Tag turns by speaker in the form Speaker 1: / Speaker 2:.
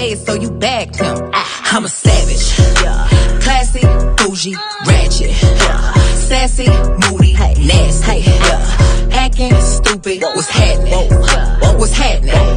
Speaker 1: ass, so you bagged him. I'm a savage. Yeah. Classy, bougie, ratchet. Yeah. Sassy, moody, nasty. Yeah. Acting stupid. What's happening? What's happening?